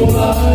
living water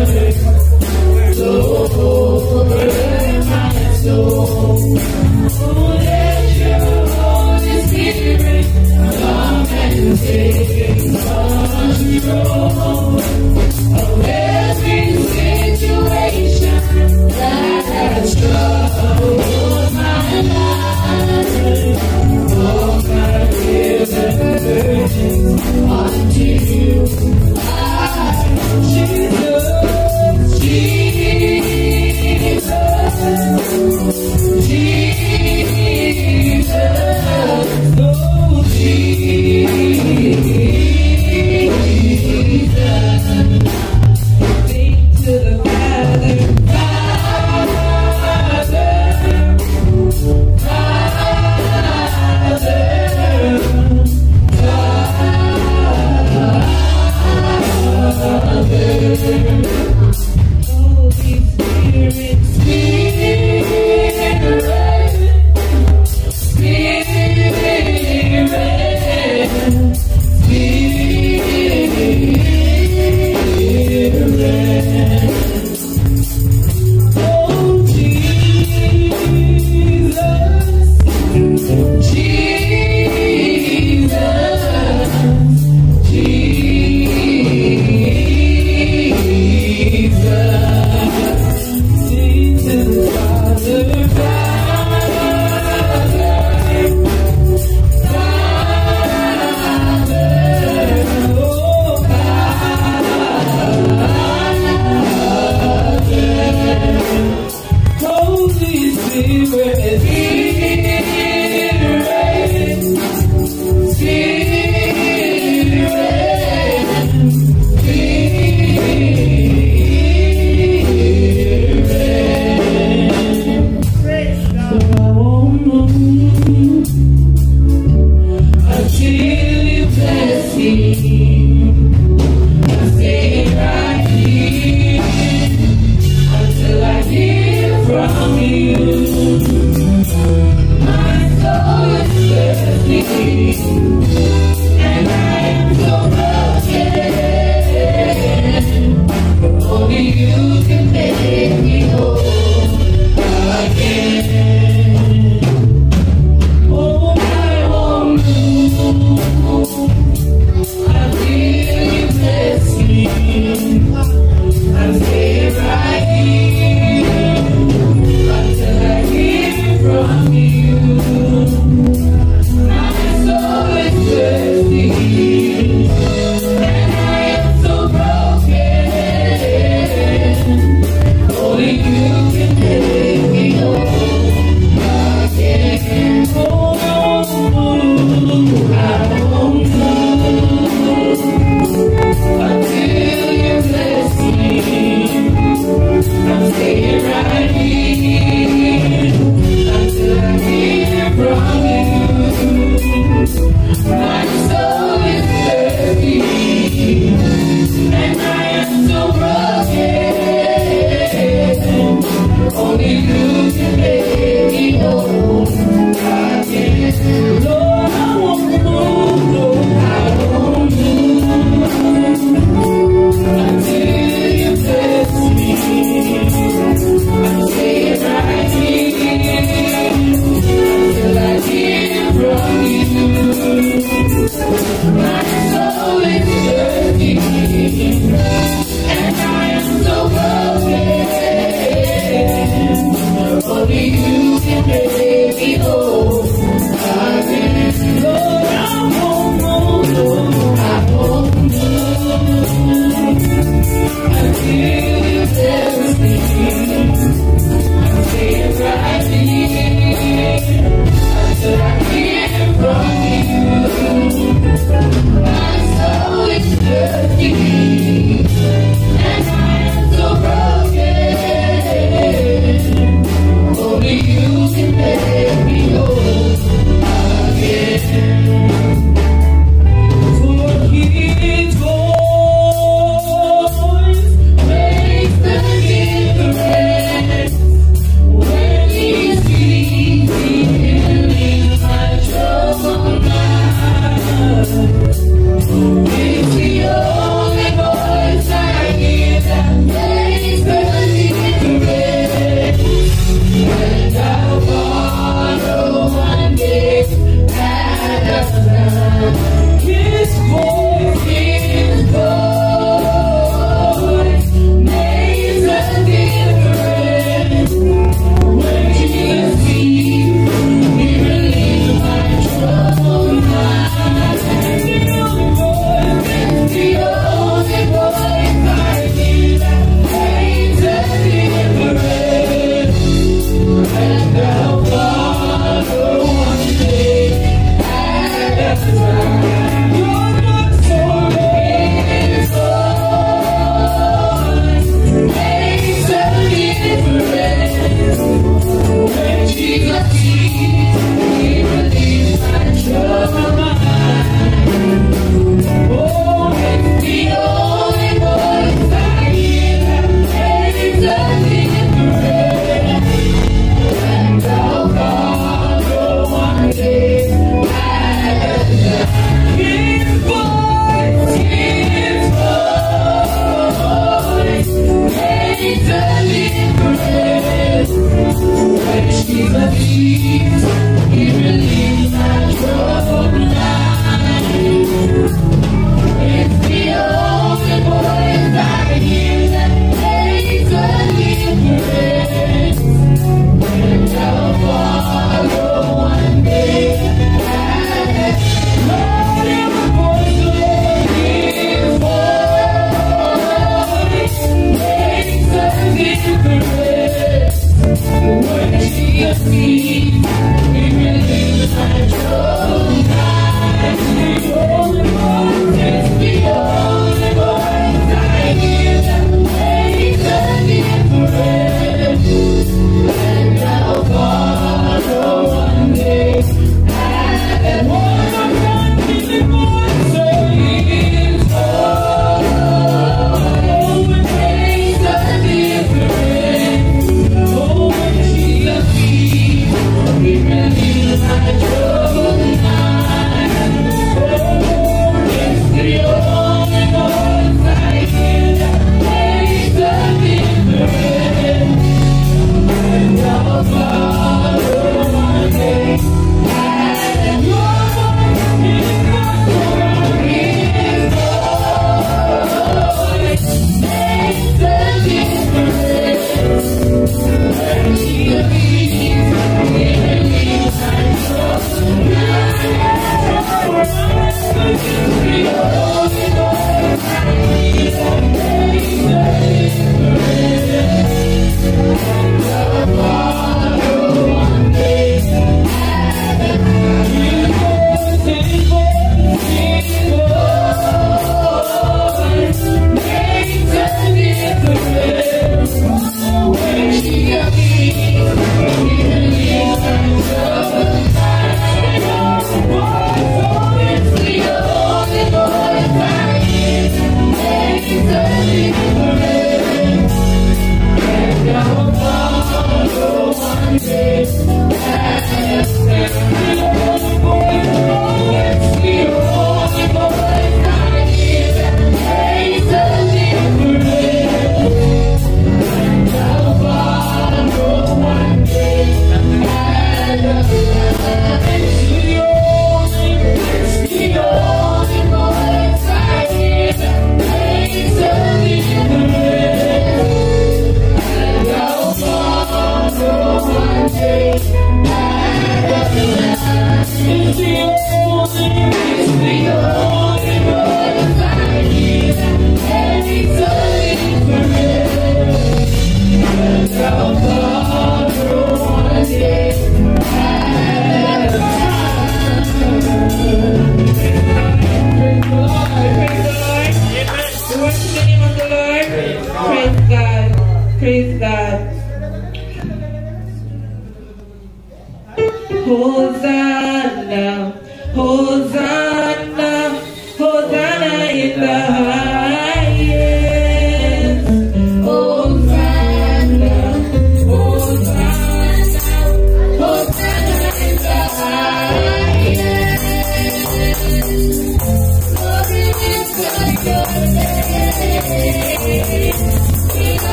Yeah.